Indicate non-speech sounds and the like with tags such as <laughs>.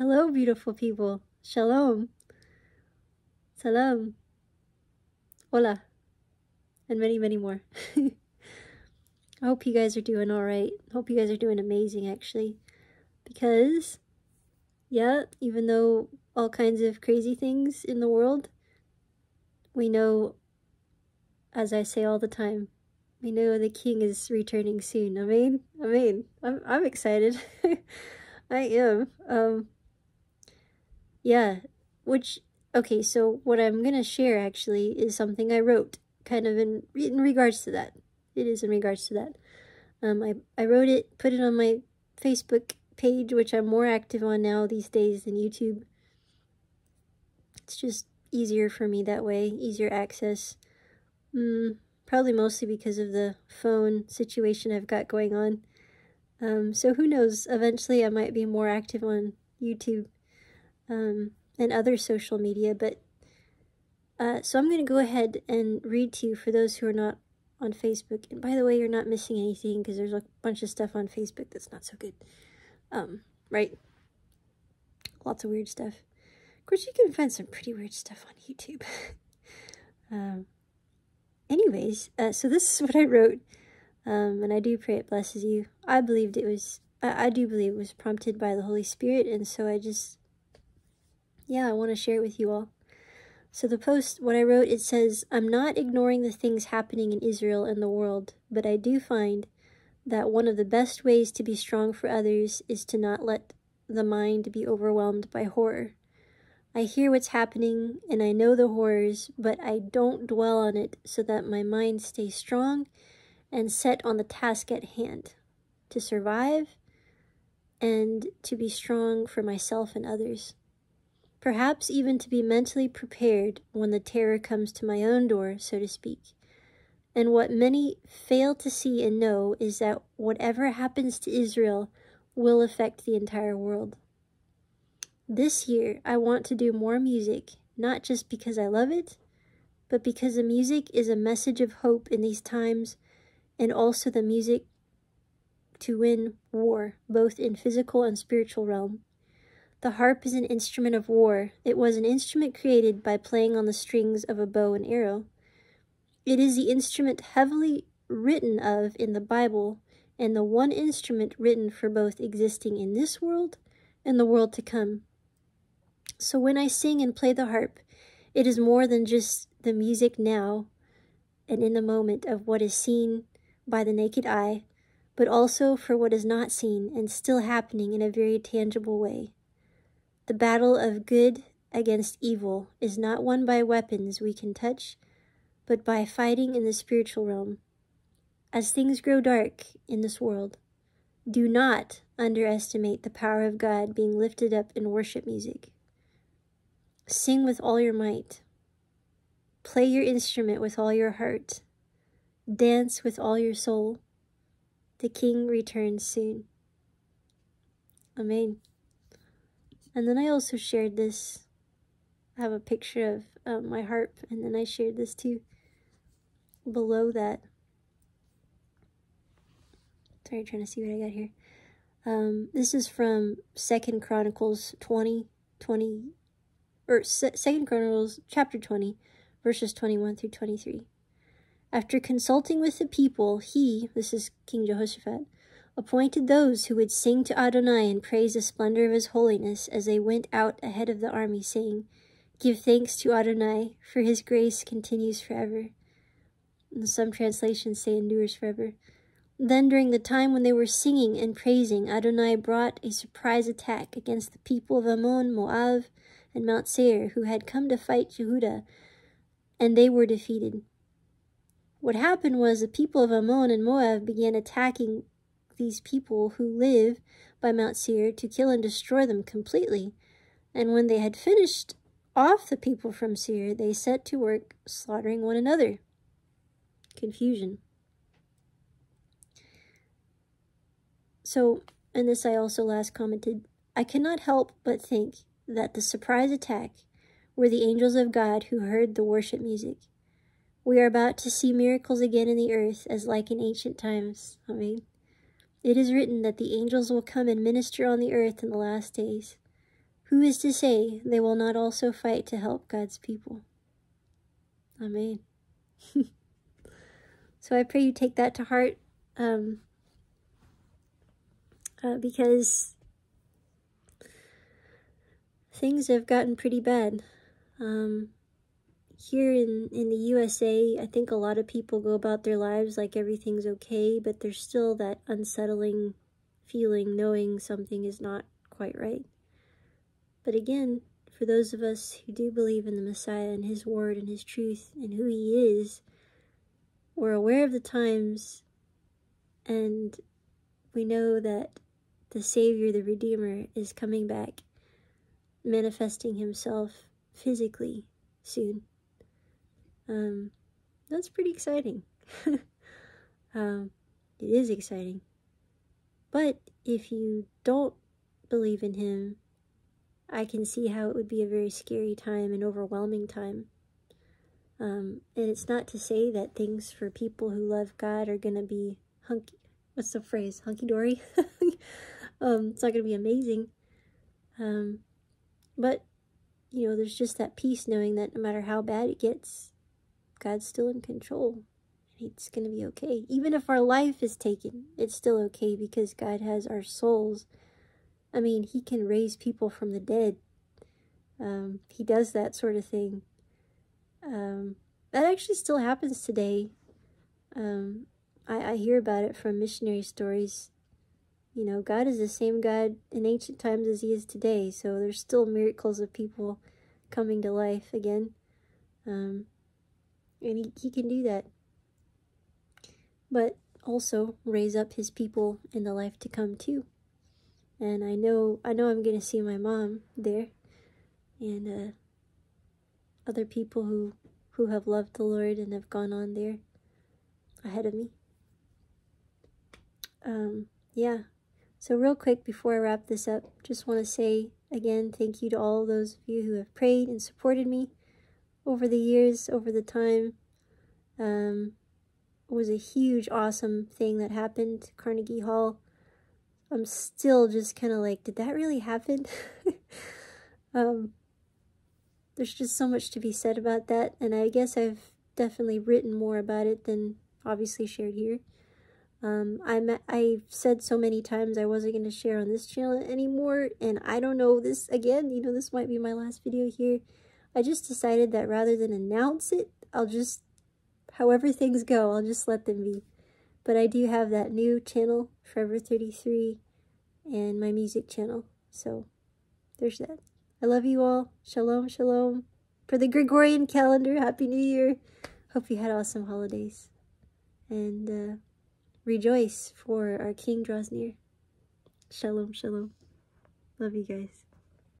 Hello, beautiful people. Shalom. Salam. Hola. And many, many more. <laughs> I hope you guys are doing alright. Hope you guys are doing amazing, actually. Because, yeah, even though all kinds of crazy things in the world, we know, as I say all the time, we know the king is returning soon. I mean, I mean, I'm, I'm excited. <laughs> I am. Um, yeah, which, okay, so what I'm gonna share actually is something I wrote, kind of in, in regards to that. It is in regards to that. Um, I, I wrote it, put it on my Facebook page, which I'm more active on now these days than YouTube. It's just easier for me that way, easier access. Mm, probably mostly because of the phone situation I've got going on. Um, so who knows, eventually I might be more active on YouTube um, and other social media. But uh, so I'm going to go ahead and read to you for those who are not on Facebook. And by the way, you're not missing anything because there's a bunch of stuff on Facebook that's not so good. Um, right? Lots of weird stuff. Of course, you can find some pretty weird stuff on YouTube. <laughs> um, anyways, uh, so this is <laughs> what I wrote. Um, and I do pray it blesses you. I believed it was, I, I do believe it was prompted by the Holy Spirit. And so I just yeah, I want to share it with you all. So the post, what I wrote, it says, I'm not ignoring the things happening in Israel and the world, but I do find that one of the best ways to be strong for others is to not let the mind be overwhelmed by horror. I hear what's happening and I know the horrors, but I don't dwell on it so that my mind stays strong and set on the task at hand to survive and to be strong for myself and others perhaps even to be mentally prepared when the terror comes to my own door, so to speak. And what many fail to see and know is that whatever happens to Israel will affect the entire world. This year, I want to do more music, not just because I love it, but because the music is a message of hope in these times, and also the music to win war, both in physical and spiritual realm. The harp is an instrument of war. It was an instrument created by playing on the strings of a bow and arrow. It is the instrument heavily written of in the Bible, and the one instrument written for both existing in this world and the world to come. So when I sing and play the harp, it is more than just the music now and in the moment of what is seen by the naked eye, but also for what is not seen and still happening in a very tangible way. The battle of good against evil is not won by weapons we can touch, but by fighting in the spiritual realm. As things grow dark in this world, do not underestimate the power of God being lifted up in worship music. Sing with all your might. Play your instrument with all your heart. Dance with all your soul. The King returns soon. Amen. And then I also shared this. I have a picture of um, my harp, and then I shared this too below that. Sorry, trying to see what I got here. Um, this is from Second Chronicles 20, 20, or Second Chronicles chapter 20, verses 21 through 23. After consulting with the people, he, this is King Jehoshaphat, appointed those who would sing to Adonai and praise the splendor of his holiness as they went out ahead of the army, saying, Give thanks to Adonai, for his grace continues forever. And some translations say endures forever. Then, during the time when they were singing and praising, Adonai brought a surprise attack against the people of Ammon, Moab, and Mount Seir, who had come to fight Jehudah, and they were defeated. What happened was the people of Ammon and Moab began attacking these people who live by Mount Seir to kill and destroy them completely. And when they had finished off the people from Seir, they set to work slaughtering one another. Confusion. So, and this I also last commented, I cannot help but think that the surprise attack were the angels of God who heard the worship music. We are about to see miracles again in the earth as like in ancient times. Amen. It is written that the angels will come and minister on the earth in the last days. who is to say they will not also fight to help God's people? Amen. <laughs> so I pray you take that to heart um, uh, because things have gotten pretty bad. Um, here in, in the USA, I think a lot of people go about their lives like everything's okay, but there's still that unsettling feeling knowing something is not quite right. But again, for those of us who do believe in the Messiah and His Word and His truth and who He is, we're aware of the times and we know that the Savior, the Redeemer, is coming back, manifesting Himself physically soon. Um, that's pretty exciting. <laughs> um, it is exciting. But if you don't believe in Him, I can see how it would be a very scary time and overwhelming time. Um, and it's not to say that things for people who love God are going to be hunky. What's the phrase? Hunky dory? <laughs> um, it's not going to be amazing. Um, but, you know, there's just that peace knowing that no matter how bad it gets, God's still in control. It's going to be okay. Even if our life is taken, it's still okay because God has our souls. I mean, He can raise people from the dead. Um, he does that sort of thing. Um, that actually still happens today. Um, I, I hear about it from missionary stories. You know, God is the same God in ancient times as He is today. So there's still miracles of people coming to life again. Um, and he, he can do that. But also raise up his people in the life to come too. And I know I know I'm gonna see my mom there and uh, other people who who have loved the Lord and have gone on there ahead of me. Um, yeah. So real quick before I wrap this up, just want to say again thank you to all those of you who have prayed and supported me over the years, over the time. Um, was a huge, awesome thing that happened Carnegie Hall. I'm still just kind of like, did that really happen? <laughs> um, there's just so much to be said about that, and I guess I've definitely written more about it than obviously shared here. Um, I'm, I've said so many times I wasn't going to share on this channel anymore, and I don't know, this, again, you know, this might be my last video here. I just decided that rather than announce it, I'll just, however things go, I'll just let them be. But I do have that new channel, Forever 33, and my music channel. So, there's that. I love you all. Shalom, shalom. For the Gregorian calendar, Happy New Year. Hope you had awesome holidays. And uh, rejoice for our King draws near. Shalom, shalom. Love you guys.